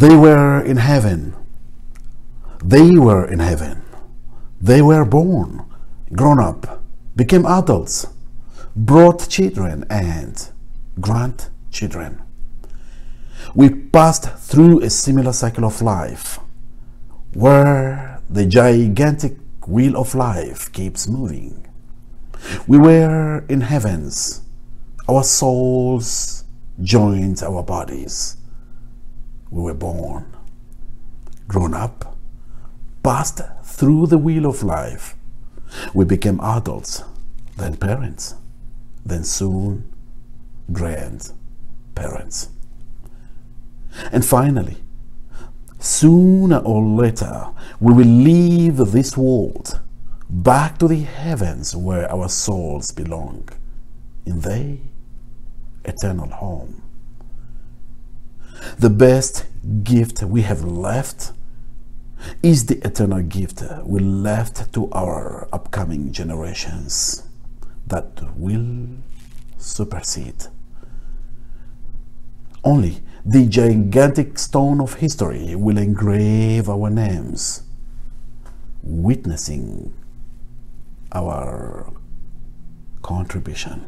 They were in heaven. They were in heaven. They were born, grown up, became adults, brought children and grandchildren. We passed through a similar cycle of life where the gigantic wheel of life keeps moving. We were in heavens. Our souls joined our bodies. We were born, grown up, passed through the wheel of life. We became adults, then parents, then soon grandparents. And finally, sooner or later, we will leave this world back to the heavens where our souls belong, in their eternal home. The best gift we have left is the eternal gift we left to our upcoming generations that will supersede. Only the gigantic stone of history will engrave our names, witnessing our contribution.